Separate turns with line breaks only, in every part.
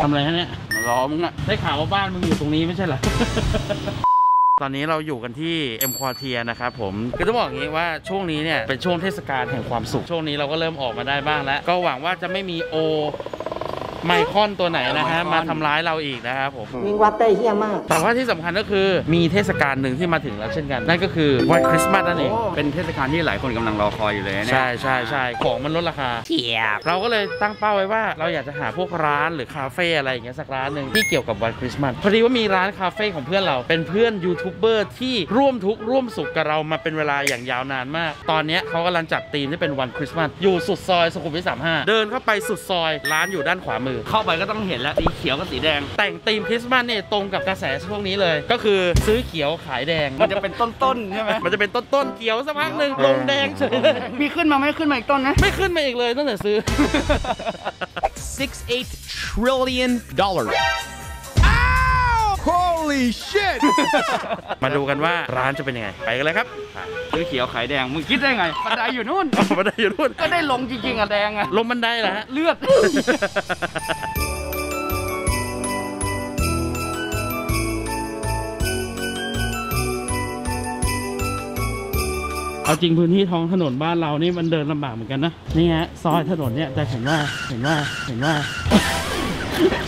ทำอะไรฮะเนี่ยมารอมึงอะได้ข่าวว่าบ้านมึงอยู่ตรงนี้ไม่ใช่เหรอ ตอนนี้เราอยู่กันที่เอ็มควอเทียนะครับผมก็ต้องบอกอย่างนี้ว่าช่วงนี้เนี่ยเป็นช่วงเทศกาลแห่งความสุข ช่วงนี้เราก็เริ่มออกมาได้บ้างแล้ว ก็หวังว่าจะไม่มีโอ ไมครอนตัวไหนนะฮะ มาทำร้ายเราอีกนะครับผม
วิงวัดได้เฮี้ยมาก
แต่ว่าที่สำคัญก็คือมีเทศกาลหนึ่งที่มาถึงแล้วเช่นกัน นั่นก็คือวันคริสต์มาสนั่นเอง
เป็นเทศกาลที่หลายคนกำลังรอคอยอยู่เลยนะเนี่ย
ใช่ใช่ใช่ของมันลดราคาเทียบ เราก็เลยตั้งเป้าไว้ว่าเราอยากจะหาพวกร้านหรือคาเฟ่อะไรอย่างเงี้ยสักร้านหนึ่งที่เกี่ยวกับวันคริสต์มาสพอดีว่ามีร้านคาเฟ่ของเพื่อนเราเป็นเพื่อนยูทูบเบอร์ที่ร่วมทุกข์ร่วมสุขกับเรามาเป็นเวลาอย่างยาวนานมาก ตอนเนี้ยเขากำลังจัดธีมที่เป็นวันคริสต์มาสอยู่สุดซอยสุขุมวิทสามห้าเดินเข้าไปสุดซอยร้านอยู่ด้านขวามือ
เข้าไปก็ต้องเห็นแล้วสีเขียวกับสีแดง
แต่งธีมคริสต์มาสเนี่ยตรงกับกระแสช่วงนี้เลย ก็คือซื้อเขียวขายแดง
มันจะเป็นต้นๆใช่ไหม
มันจะเป็นต้นๆเขียวสักพักหนึ่งลงแดงเฉยเลย
มีขึ้นมาไหมขึ้นมาอีกต้นนะ
ไม่ขึ้นมาอีกเลยตั้งแต่ซื้อ
68 trillion dollars. Holy shit!
มาดูกันว่าร้านจะเป็นยังไง ไปกันเลยครับ
ซื้อเขียวขายแดง มึงคิดได้ไงบันไดอยู่นู่น
เอามาได้อยู่นู่น
ก็ได้ลงจริงๆอะแดงอะ
ลงบันไดเหรอฮะ
เลือด
เอาจริงพื้นที่ท้องถนนบ้านเรานี่มันเดินลำบากเหมือนกันนะ นี่ฮะซอยถนนเนี่ยแต่เห็นว่าเห็นว่าเห็นว่า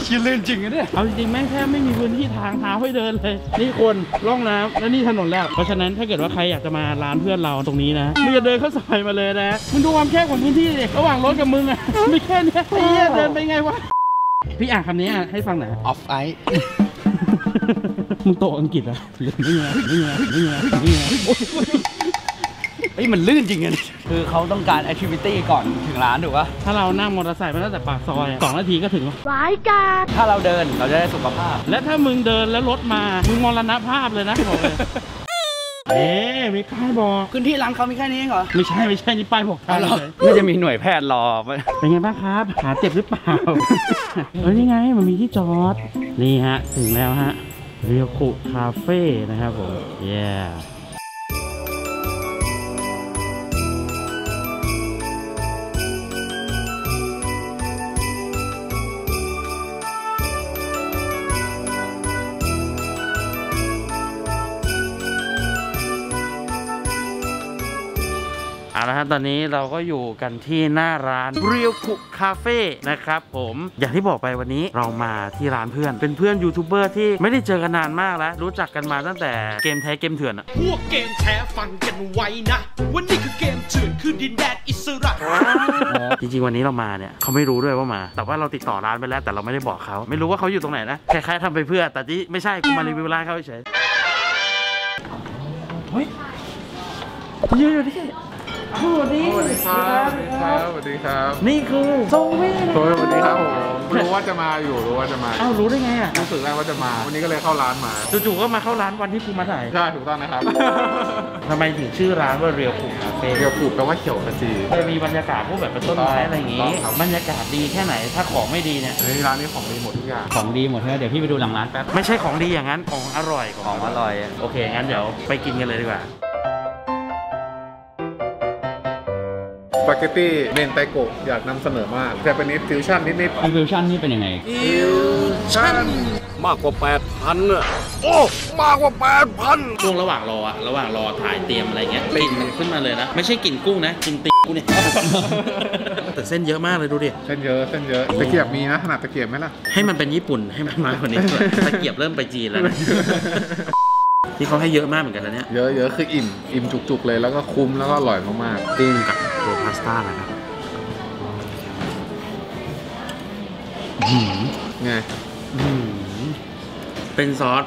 ชิลื่นจริงอะเนี่ย
เอาจริงๆแม่งแค่ไม่มีพื้นที่ทางเท้าให้เดินเลย นี่คนร่องน้ำแล้วนี่ถนนแล้ว เพราะฉะนั้นถ้าเกิดว่าใครอยากจะมาร้านเพื่อนเราตรงนี้นะมึงจะเดินเข้าซอยมาเลยนะ มึงดูความแคบของพื้นที่ดิระหว่างรถกับมึงอะไม่แค่เนี้ยไอ้เหี้ยเดินไปไงวะ พี่อ่านคำนี้อะให้ฟังหน่อย
Off ice.
มึงโตอังกฤษเหรอะหรือนี่ไงนี่ไงนี่ไงนี่ไง
เฮ้ยมันลื่นจริงอะเนี่ยคือเขาต้องการแอคทิวิตี้ก่อนถึงร้านถูกปะ
ถ้าเรานั่งมอเตอร์ไซค์มาตั้งแต่ปากซอยอะสองนาทีก็ถึงแล้ว
ถ้าเราเดินเราจะได้สุขภาพ
และถ้ามึงเดินแล้วรถมา มึงมรณภาพเลยนะบอกเลย เอ๊ะมีป้ายบอก
พื้นที่ร้านเขามีแค่นี้เองเหรอ
ไม่ใช่ไม่ใช่นี่ป้ายบอกทางเลย
น่าจะมีหน่วยแพทย์รอไว้
เป็นไงบ้างครับหาเจ็บหรือเปล่าเอ้ยนี่ไงมันมีที่จอด นี่ฮะ ถึงแล้วฮะเรียวคุคาเฟ่นะครับผม เย้ เอาละครับตอนนี้เราก็อยู่กันที่หน้าร้านเรียวคุคาเฟ่นะครับผมอย่างที่บอกไปวันนี้เรามาที่ร้านเพื่อน เป็นเพื่อนยูทูบเบอร์ที่ไม่ได้เจอกันนานมากแล้ว รู้จักกันมาตั้งแต่เกมแท้เกมเถื่อนอะ
พวกเกมแท้ฟังกันไว้นะวันนี้คือเกมเถื่อนคือดินแดนอิสระ
จริงๆวันนี้เรามาเนี่ยเขาไม่รู้ด้วยว่ามา แต่ว่าเราติดต่อร้านไปแล้วแต่เราไม่ได้บอกเขาไม่รู้ว่าเขาอยู่ตรงไหนนะคล้ายๆทำไปเพื่อ แต่ที่ไม่ใช่กูมารีวิวร้านเขาเฉยเฮ้ยยืนอยู่ที่ สวัสดี
สวัสดีครับสวัสดีครับ สวัสดีครับ
นี่คือโซวี่
สวัสดีครับผมรู้ว่าจะมาอยู่รู้ว่าจะมา
อ้าวรู้ได้ไงอะ
รู้สึกแล้วว่าจะมา วันนี้ก็เลยเข้าร้านมา
จู่ๆก็มาเข้าร้านวันที่กูมาถ่าย
ใช่ถูกต้องนะครับ
ทำไมถึงชื่อร้านว่าเรียวคุคาเฟ่
เรียวผูกแปลว่าเขียวขจี
จะมีบรรยากาศพวกแบบเป็นต้นไม้อะไรอย่างงี้
ถูกต้องครับ
บรรยากาศดีแค่ไหนถ้าของไม่ดีเนี่ย
ในร้านนี้ของดีหมดทุกอย่าง
ของดีหมดใช่ไหมเดี๋ยวพี่ไปดูหลังร้านแป๊บ
ไม่ใช่ของดีอย่างนั้นของอร่อย
ของอร่อยอะ
โอเคงั้นเดี๋ยวไปกินกันเลยดีกว่า
เกตตี้เมนไตโกะอยากนำเสนอมากแต่เป็นนิดฟิวชั่นนิด
ฟิวชั่นนี่เป็นยังไง
ๆฟิวชั่น
มากกว่า 8,000อะโอ้ มากกว่า 8,000
ช่วงระหว่างรออะระหว่างรอถ่ายเตรียมอะไรเงี้ยกลิ่นมันขึ้นมาเลยนะ ไม่ใช่กลิ่นกุ้งนะกลิ่นตีกูเนี่ย แต่เส้นเยอะมากเลยดูดิ
เส้นเยอะเส้นเยอะตะเกียบมีนะขนาดตะเกียบไหมล่ะ
ให้มันเป็นญี่ปุ่นให้มันมากกว่านี้ด้วยตะเกียบเริ่มไปจีนแล้วนะที่เขาให้เยอะมากเหมือนกันนะเนี่ย
เยอะเยอะคืออิ่ม อิ่มจุกๆเลยแล้วก็คุ้มแล้วก็อร่อยมาก
กุ้งกับ ตัวพาสต้านะครับ
ไง
อืมเป็นซอส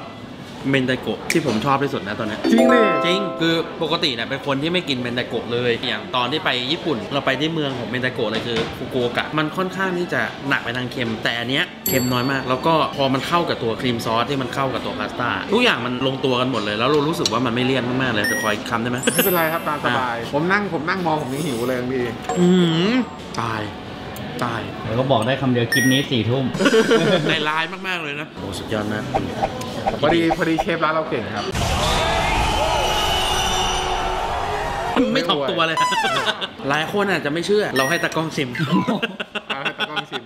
เมนไดโกะที่ผมชอบที่สุดนะตอนเนี้ย
จริงเลย
จริงคือปกติเนี่ยเป็นคนที่ไม่กินเมนไดโกะเลยอย่างตอนที่ไปญี่ปุ่น เราไปที่เมืองของเมนไดโกะเลยคือฟุกุโอกะมันค่อนข้างที่จะหนักไปทางเค็ม แต่อันเนี้ยเค็มน้อยมาก แล้วก็พอมันเข้ากับตัวครีมซอสที่มันเข้ากับตัวพาสต้าทุกอย่างมันลงตัวกันหมดเลย แล้วเรารู้สึกว่ามันไม่เลี่ยนมากๆเลยแต่คอยคำได้ไหม
ไม่เป็นไรครับตามสบาย ผมนั่งผมนั่งมองผมยังหิวเลยพี่
อืมตาย ตาย
เดี๋ยวก็บอกได้คำเดียวคลิปนี้สี่ทุ่ม
ใจร้ายมากๆเลยนะโอ้สุดยอดมาก
พอดีพอดีเชฟร้านเราเก่งครับ
ไม่ถ่อมตัวเลย หลายคนอาจจะไม่เชื่อ เราให้ตากล้องชิม
เอาให้ตากล้องชิม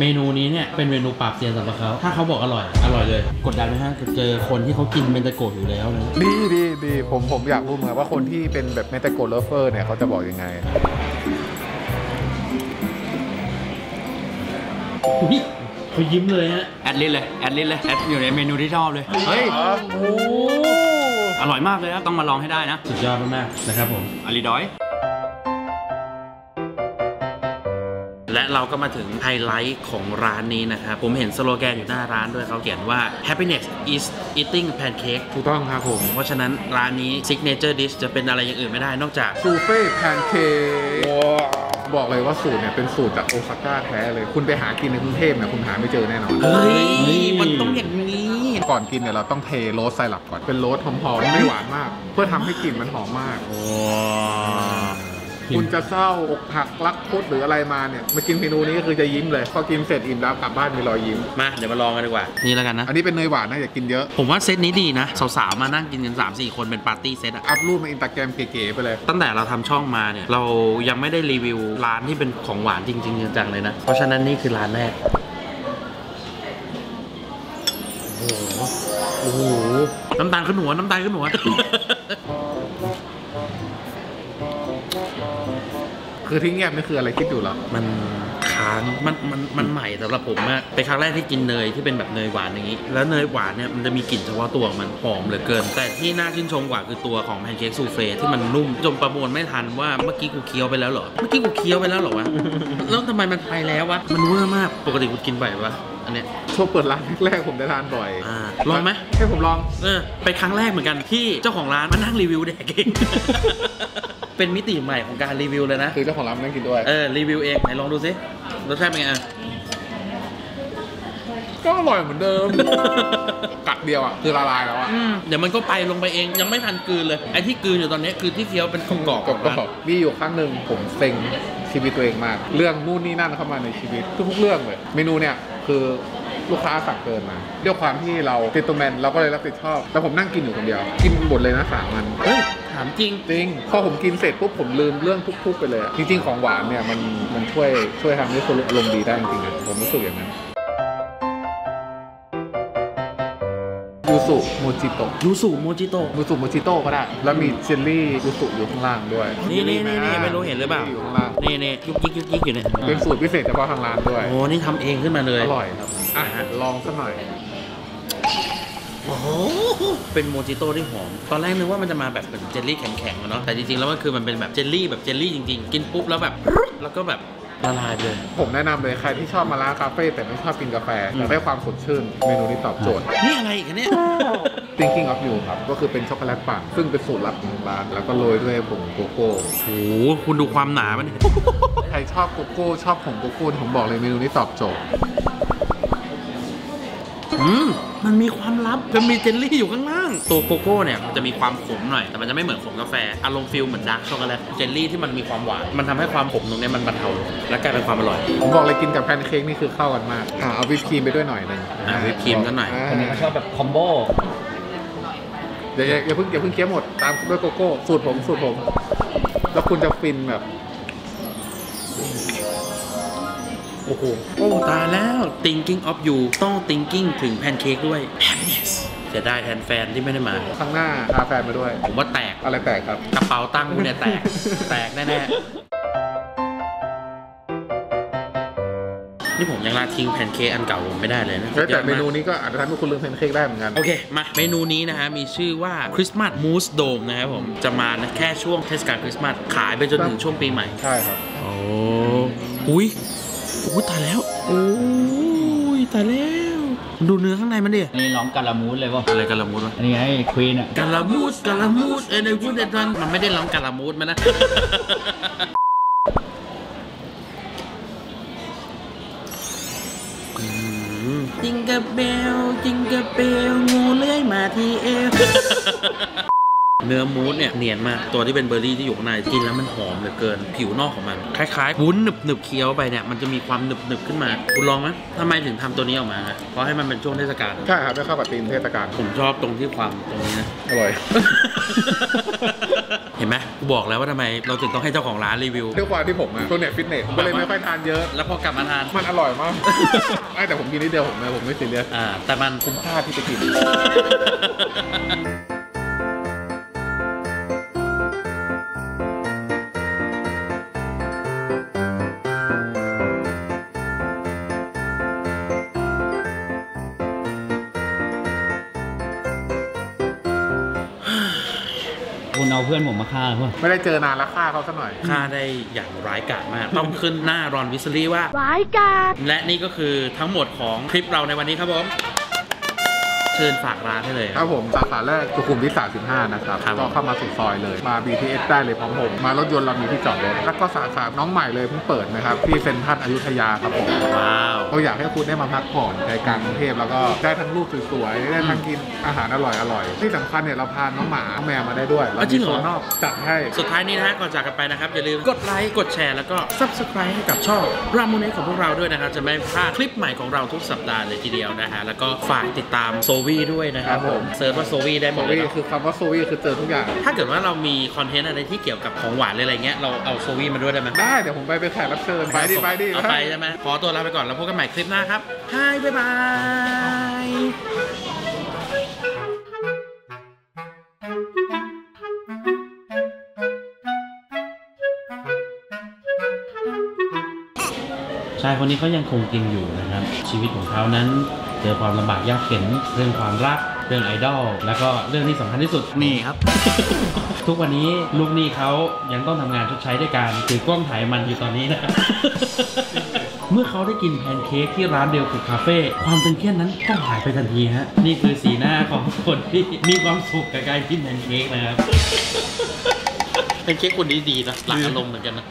เมนูนี้เนี่ยเป็นเมนูปราบเซียนสำหรับเขาถ้าเขาบอกอร่อย อร่อยเลย กดดันไหมฮะเจอคนที่เขากินเมนไทโกะอยู่แล้วนะ
ดีดีดีผมผมอยากรู้เหมือนกันว่าคนที่เป็นแบบเมนไทโกะ lover เนี่ยเขาจะบอกยังไง
อุ๊ยเขายิ้มเลยฮะ
add list เลย add list เลย add อยู่ในเมนูที่ชอบเลย เฮ้ย
โอ้
อร่อยมากเลยครับต้องมาลองให้ได้นะ
สุดยอดมากๆนะครับผม
อาริดอย
และเราก็มาถึงไฮไลท์ของร้านนี้นะครับ ผมเห็นสโลแกนอยู่หน้าร้านด้วยเขาเขียนว่า happiness is eating pancake
ถูกต้องครับผม
เพราะฉะนั้นร้านนี้ signature dish จะเป็นอะไรอย่างอื่นไม่ได้นอกจาก
soufflé pancake บอกเลยว่าสูตรเนี่ยเป็นสูตรจากโอซาก้าแท้เลย คุณไปหากินในกรุงเทพเนี่ยคุณหาไม่เจอแน่นอน
เฮ้ย มันต้องอย่างนี้
ก่อนกินเนี่ยเราต้องเท rose syrup ก่อน เป็น rose หอมๆไม่หวานมาก เพื่อทำให้กลิ่นมันหอมมาก คุณจะเศร้าอกหักรักคุดหรืออะไรมาเนี่ยมากินเมนูนี้ก็คือจะยิ้มเลยพอกินเสร็จอิ่มแล้วกลับบ้านมีรอยยิ้ม
มาเดี๋ยวมาลองกันดีกว่านี่แล้วกันนะ
อันนี้เป็นเนยหวานนะอย่ากินเยอะ
ผมว่าเซตนี้ดีนะสาวๆมานั่งกินกัน3-4 คนเป็น party set อะ
อัพรูปในอินสตาแกรมเก๋ๆไปเลย
ตั้งแต่เราทำช่องมาเนี่ยเรายังไม่ได้รีวิวร้านที่เป็นของหวานจริงๆจังๆเลยนะเพราะฉะนั้นนี่คือร้านแรกโอ้โหโอ้โหน้ำตาลขึ้นหัวน้ำตาลขึ้นหัว
คือที่เงียบนี่คืออะไรคิดอยู่เหรอ
มันค้างมันมันมันใหม่สำหรับผมมากเป็นครั้งแรกที่กินเนยที่เป็นแบบเนยหวานอย่างนี้ แล้วเนยหวานเนี่ยมันจะมีกลิ่นเฉพาะตัวของมันหอมเหลือเกิน แต่ที่น่าชื่นชมกว่าคือตัวของแพนเค้ก soufflé ที่มันนุ่มจนประมวลไม่ทันว่าเมื่อกี้กูเคี้ยวไปแล้วเหรอเมื่อกี้กูเคี้ยวไปแล้วเหรอวะแล้วทำไมมันไปแล้ววะมันเวอร์มากปกติกูกินบ่อยวะ อันเนี้ย
ช่วงเปิดร้านแรกๆผมได้ทานบ่อย
อ่าลองไหม
ให้ผมลอง
เออเป็นครั้งแรกเหมือนกันที่เจ้าของร้านมานั่งรีวิวแดกเอง เป็นมิติใหม่ของการรีวิวเลยนะ
คือเจ้าของร้านมานั่งกินด้วย
เออรีวิวเองไหนลองดูสิรสชาติเป็นไงอะ
ก็อร่อยเหมือนเดิม กัดเดียวอะ คือละลายแล้วอะ
อืมเดี๋ยวมันก็ไปลงไปเองยังไม่ทันกลืนเลยไอ้ที่กลืนอยู่ตอนนี้คือที่เคี้ยวเป็นกรอบๆ
ก็
ของ
ก็
ร้าน
มีอยู่ครั้งหนึ่งผมเซ็งชีวิตตัวเองมาก เรื่องนู่นนี่นั่นเข้ามาในชีวิตทุกๆเรื่องเลย เมนูเนี่ย คือลูกค้าสั่งเกินมาด้วยความที่เราติดตัวแมนเราก็เลยรับผิดชอบ แต่ผมนั่งกินอยู่คนเดียว กินหมดเลยนะสามวัน
เฮ้ยถามจริง
จริงพอผมกินเสร็จปุ๊บผมลืมเรื่องทุกๆไปเลยอะจริง ๆ ของหวานเนี่ยมันมันช่วยช่วยทำให้คนอารมณ์ดีได้จริงๆนะผมรู้สึกอย่างนั้น ยูซุโมจิโตะ
ยูซุโมจิโตะ
ยูซุโมจิโตะก็ได้ แล้วมีเจลลี่ยูซุอยู่ข้างล่างด้วย
นี่นี่นี่นี่ไม่รู้เห็นหรือเปล่า
อยู่ข้างล่าง
นี่นี่ยุกยิกยุกยิกอยู่เนี่ย
เป็นสูตรพิเศษเฉพาะทางร้านด้วย
โอ้นี่ทำเองขึ้นมาเลย
อร่อยครับอะลองสักหน่อย
โอ้โหเป็นโมจิโต้ที่หอม ตอนแรกนึกว่ามันจะมาแบบเป็นเจลลี่แข็งๆอะเนาะ แต่จริงๆ แล้วมันคือมันเป็นแบบเจลลี่แบบเจลลี่จริงๆ กินปุ๊บแล้วแบบ แล้วก็แบบ ละลายไปเลย
ผมแนะนำเลยใครที่ชอบมาร้านคาเฟ่แต่ไม่ชอบกินกาแฟอยากได้ความสดชื่น เมนูนี้ตอบโจทย์
นี่อะไรอีกอะเนี่ย
Thinking of You ครับ ก็คือเป็นช็อกโกแลตปั่น ซึ่งเป็นสูตรลับของร้าน แล้วก็โรยด้วยผงโกโก้
โอ้โหคุณดูความหนามันดิ
ใครชอบโกโก้ชอบผงโกโก้ผมบอกเลยเมนูนี้ตอบโจทย์
อืมมันมีความลับมันมีเจลลี่อยู่ข้างล่าง ตัวโกโก้เนี่ยมันจะมีความขมหน่อย แต่มันจะไม่เหมือนขมกาแฟ อารมณ์ feel เหมือน dark chocolate เจลลี่ที่มันมีความหวาน มันทำให้ความขมตรงเนี้ยมันบรรเทาลงและกลายเป็นความอร่อย
ผมบอกเลยกินกับแพนเค้กนี่คือเข้ากันมากอ่าเอาวิปครีมไปด้วยหน่อยหนึง
อะวิปครีมก็หน่อยา
คนนี้เขาชอบแบบ combo อ
ย่าอย่าอย่าเพิ่งอย่าเพิ่งเคี้ยวหมดตามด้วยโกโก้สูตรผมสูตรผม แล้วคุณจะฟินแบบ โอ้โห
โอ้ตายแล้ว thinking of you ต้อง thinking ถึงแพนเค้กด้วย happiness เสียดายแทนแฟนที่ไม่ได้มา
ข้างหน้าพาแฟนมาด้วย
ผมว่าแตก
อะไรแตกครับ
กระเป๋าตังค์กูเนี่ยแตก แตกแน่ๆนี่ผมยังละทิ้งแพนเค้กอันเก่าผมไม่ได้เลยนะ
แต่
อยาก
เมนูนี้ก็อาจจะทำให้คุณลืมแพนเค้กได้เหมือนกัน
โอเค มาเมนูนี้นะฮะมีชื่อว่า Christmas mousse dome นะครับผม จะมานะแค่ช่วงเทศกาลคริสต์มาสขายไปจนถึงช่วงปีใหม่
ใช่ครับ
โอ้อุ้ย อุ้ยตายแล้วโอ้ยตายแล้ว ดูเนื้อข้างในมันดิ
อันนี้ร้องการามูสเลยป่ะ
อะไรกันละมุดวะ
อันนี้ไงควีนอะ
กาลามูสกาลามูสเอ้ยในพูดในทันมันไม่ได้ร้องกาลามูสมันนะ จิงกะเบลจิงกะเบลงูเลื้อยมาที่เอว เนื้อมูสเนี่ยเนียนมากตัวที่เป็นเบอร์รี่ที่อยู่ข้างในกินแล้วมันหอมเหลือเกิน ผิวนอกของมัน คล้ายๆวุ้นหนึบหนึบๆเคี้ยวไปเนี่ยมันจะมีความหนึบหนึบๆขึ้นมาคุณลองไหมทำไมถึงทำตัวนี้ออกมาฮะเพราะให้มันเป็นช่วงเทศกาล
ใช่ครับได้เข้ากับธีมเทศกาล
ผมชอบตรงที่ความตรงนี้นะ
อร่อย
เห็นไหมกูบอกแล้วว่าทำไมเราถึงต้องให้เจ้าของร้านรีวิว
ด้วยความที่ผมอะตัวเน้นฟิตเนสผมก็เลยไม่ค่อยทานเยอะ
แล้วพอกลับมาทาน
มันอร่อยมากไอ้แต่ผมกินนิดเดียวผมไม่ผมไม่ซีเรียส
อ่าแต่มัน
คุ้มค่าที่จะกิน
คุณเอาเพื่อนผมมาฆ่าเพื่อน
ไม่ได้เจอนานแล้วฆ่าเขาซะหน่อย
ค่าได้อย่างร้ายกาจมาก ต้องขึ้นหน้ารอนวิสลี่ว่า
ร้ายกาจ
และนี่ก็คือทั้งหมดของคลิปเราในวันนี้ครับผม เชิญฝากร้านให้เลย
ครับผมสาขาแรกสุขุมวิท35 นะครับ
ครับ
ก็เข้ามาสุดซอยเลย มา BTS ได้เลยพร้อมผมมารถยนต์เรามีที่จอดรถแล้วก็สาขาน้องใหม่เลยเพิ่งเปิดนะครับที่เซ็นทรัลอยุธยาครับผม
ว้าว
เราอยากให้คุณได้มาพักผ่อนในกลางกรุงเทพแล้วก็ได้ทั้งรูปสวยๆได้ทั้งกินอาหารอร่อยๆที่สำคัญเนี่ยเราพาน้องหมาน้องแมวมาได้ด้วยเรา
อ๋อจริงเหรอ
มีโซนนอกจัดให้
สุดท้ายนี้นะฮะก่อนจากกันไปนะครับ อย่าลืมกดไลค์ กดแชร์แล้วก็ Subscribe ให้กับช่องรามูเนของพวกเราด้วยนะครับ จะไม่พลาดคลิปใหม่ของเราทุกสัปดาห์เลยทีเดียวนะฮะ แล้วก็ฝากติดตามโซวีด้วยนะครับ
ครับผม
search ว่าโซวีได้หมดเลย
วี่
เนอะ
คือคำว่าโซวี่คือเจอทุกอย่าง
ถ้าเกิดว่าเรามีคอนเทนต์อะไรที่เกี่ยวกับของหวานหรืออะไรเงี้ย เราเอาโซวีมาด้วยได้ไหม
ได้เดี๋ยวผมไปเป็นแขกรับเชิญไปดิไปดิ
เอาไปใช่ไหมขอตัวลาไปก่อน แล้วพบกันใหม่คลิปหน้าครับฮายบ๊ายบายชายคนนี้เขายังคงกินอยู่นะครับ ชีวิตของเขานั้น เจอความลำบากยากเข็นเรื่องความรักเรื่องไอดอลแล้วก็เรื่องที่สำคัญที่สุด
นี่ครับ
ทุกวันนี้ลูกหนี้เขายังต้องทำงานชดใช้ด้วยการถือกล้องถ่ายมันอยู่ตอนนี้นะครับเมื่อเขาได้กินแพนเค้กที่ร้านเดียวกับคาเฟ่ความตึงเครียดนั้นก็หายไปทันทีฮะนี่คือสีหน้าของคนที่มีความสุขกับการกินแพนเค้กนะครับแพนเค้กคนนี้ดีนะหลักอารมณ์เหมือนกันนะ